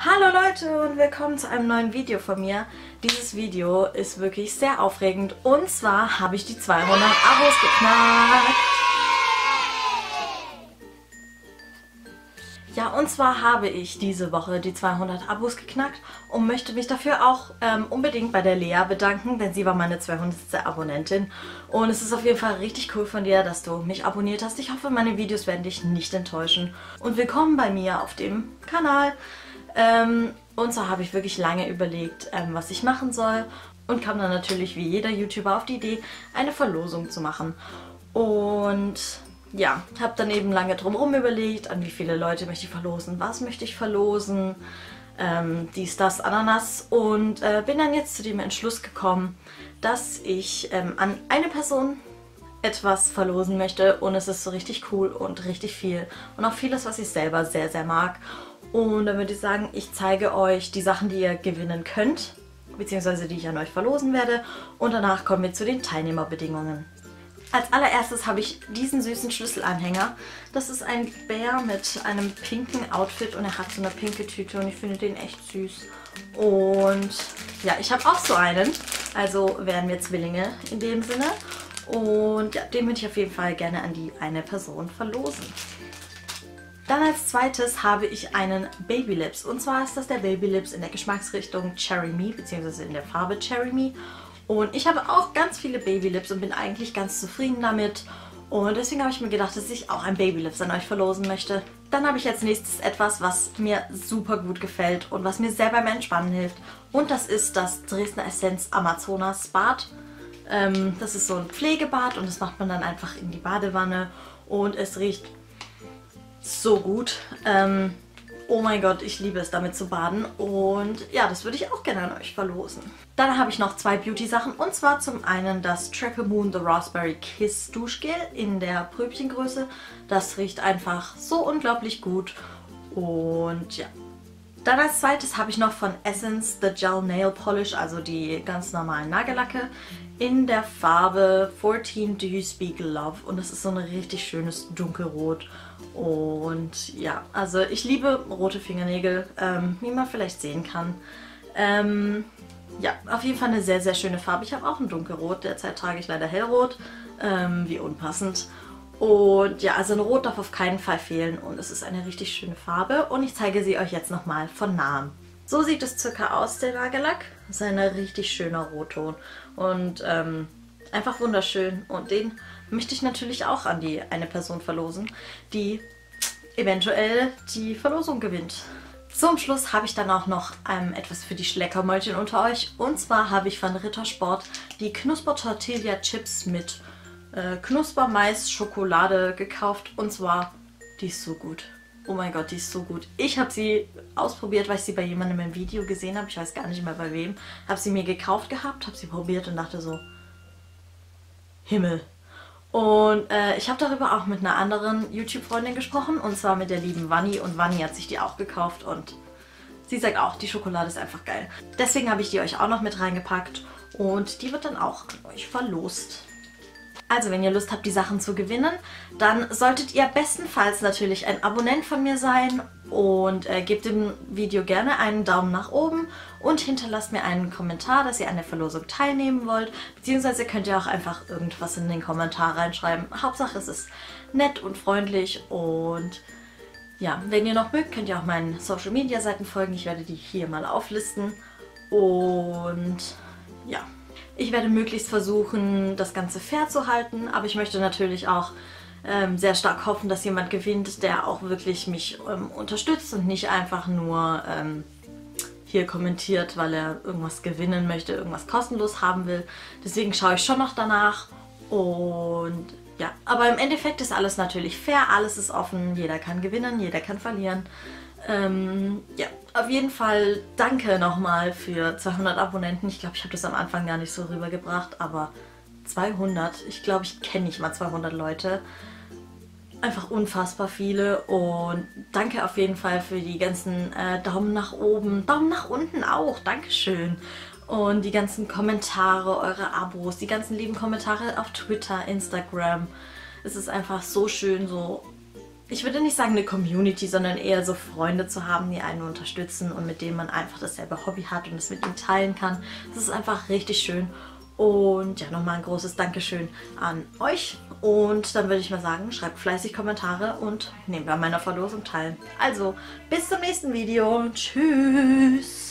Hallo Leute und willkommen zu einem neuen Video von mir. Dieses Video ist wirklich sehr aufregend und zwar habe ich die 200 Abos geknackt. Ja, und zwar habe ich diese Woche die 200 Abos geknackt und möchte mich dafür auch ähm, unbedingt bei der Lea bedanken, denn sie war meine 200. Abonnentin. Und es ist auf jeden Fall richtig cool von dir, dass du mich abonniert hast. Ich hoffe, meine Videos werden dich nicht enttäuschen. Und willkommen bei mir auf dem Kanal. Ähm, und so habe ich wirklich lange überlegt, ähm, was ich machen soll und kam dann natürlich wie jeder YouTuber auf die Idee, eine Verlosung zu machen. Und ja, habe dann eben lange drumherum überlegt, an wie viele Leute möchte ich verlosen, was möchte ich verlosen, ähm, dies, das, Ananas und äh, bin dann jetzt zu dem Entschluss gekommen, dass ich ähm, an eine Person etwas verlosen möchte und es ist so richtig cool und richtig viel und auch vieles, was ich selber sehr, sehr mag. Und dann würde ich sagen, ich zeige euch die Sachen, die ihr gewinnen könnt, beziehungsweise die ich an euch verlosen werde und danach kommen wir zu den Teilnehmerbedingungen. Als allererstes habe ich diesen süßen Schlüsselanhänger. Das ist ein Bär mit einem pinken Outfit und er hat so eine pinke Tüte und ich finde den echt süß. Und ja, ich habe auch so einen. Also wären wir Zwillinge in dem Sinne. Und ja, den würde ich auf jeden Fall gerne an die eine Person verlosen. Dann als zweites habe ich einen Baby Lips. Und zwar ist das der Baby Lips in der Geschmacksrichtung Cherry Me, beziehungsweise in der Farbe Cherry Me. Und ich habe auch ganz viele Babylips und bin eigentlich ganz zufrieden damit. Und deswegen habe ich mir gedacht, dass ich auch ein Babylips an euch verlosen möchte. Dann habe ich als nächstes etwas, was mir super gut gefällt und was mir sehr beim Entspannen hilft. Und das ist das Dresdner Essenz Amazonas Bad. Ähm, das ist so ein Pflegebad und das macht man dann einfach in die Badewanne. Und es riecht so gut. Ähm, Oh mein Gott, ich liebe es damit zu baden und ja, das würde ich auch gerne an euch verlosen. Dann habe ich noch zwei Beauty-Sachen und zwar zum einen das Triple Moon The Raspberry Kiss Duschgel in der Pröbchengröße. Das riecht einfach so unglaublich gut und ja. Dann als zweites habe ich noch von Essence The Gel Nail Polish, also die ganz normalen Nagellacke in der Farbe 14 Do You Speak Love und das ist so ein richtig schönes dunkelrot und ja, also ich liebe rote Fingernägel, ähm, wie man vielleicht sehen kann. Ähm, ja, auf jeden Fall eine sehr, sehr schöne Farbe. Ich habe auch ein dunkelrot, derzeit trage ich leider hellrot, ähm, wie unpassend. Und ja, also ein Rot darf auf keinen Fall fehlen und es ist eine richtig schöne Farbe und ich zeige sie euch jetzt nochmal von nahem. So sieht es circa aus, der Nagellack. Das ist ein richtig schöner Rotton und ähm, einfach wunderschön und den möchte ich natürlich auch an die eine Person verlosen, die eventuell die Verlosung gewinnt. Zum Schluss habe ich dann auch noch ähm, etwas für die Schleckermäulchen unter euch. Und zwar habe ich von Rittersport die Knusper Tortilla Chips mit äh, Knuspermais Schokolade gekauft. Und zwar, die ist so gut. Oh mein Gott, die ist so gut. Ich habe sie ausprobiert, weil ich sie bei jemandem im Video gesehen habe. Ich weiß gar nicht mehr bei wem. Habe sie mir gekauft gehabt, habe sie probiert und dachte so, Himmel, und äh, ich habe darüber auch mit einer anderen YouTube-Freundin gesprochen und zwar mit der lieben Wanni und Wanni hat sich die auch gekauft und sie sagt auch, die Schokolade ist einfach geil. Deswegen habe ich die euch auch noch mit reingepackt und die wird dann auch an euch verlost. Also wenn ihr Lust habt, die Sachen zu gewinnen, dann solltet ihr bestenfalls natürlich ein Abonnent von mir sein und äh, gebt dem Video gerne einen Daumen nach oben und hinterlasst mir einen Kommentar, dass ihr an der Verlosung teilnehmen wollt, beziehungsweise könnt ihr auch einfach irgendwas in den Kommentar reinschreiben. Hauptsache es ist nett und freundlich und ja, wenn ihr noch mögt, könnt ihr auch meinen Social Media Seiten folgen. Ich werde die hier mal auflisten und ja. Ich werde möglichst versuchen, das Ganze fair zu halten, aber ich möchte natürlich auch ähm, sehr stark hoffen, dass jemand gewinnt, der auch wirklich mich ähm, unterstützt und nicht einfach nur ähm, hier kommentiert, weil er irgendwas gewinnen möchte, irgendwas kostenlos haben will. Deswegen schaue ich schon noch danach und ja, aber im Endeffekt ist alles natürlich fair, alles ist offen, jeder kann gewinnen, jeder kann verlieren. Ähm, ja, auf jeden Fall danke nochmal für 200 Abonnenten. Ich glaube, ich habe das am Anfang gar nicht so rübergebracht, aber 200, ich glaube, ich kenne nicht mal 200 Leute. Einfach unfassbar viele und danke auf jeden Fall für die ganzen äh, Daumen nach oben, Daumen nach unten auch, Dankeschön. Und die ganzen Kommentare, eure Abos, die ganzen lieben Kommentare auf Twitter, Instagram. Es ist einfach so schön, so ich würde nicht sagen eine Community, sondern eher so Freunde zu haben, die einen unterstützen und mit denen man einfach dasselbe Hobby hat und es mit ihnen teilen kann. Das ist einfach richtig schön. Und ja, nochmal ein großes Dankeschön an euch. Und dann würde ich mal sagen, schreibt fleißig Kommentare und nehmt bei meiner Verlosung teil. Also, bis zum nächsten Video. Tschüss.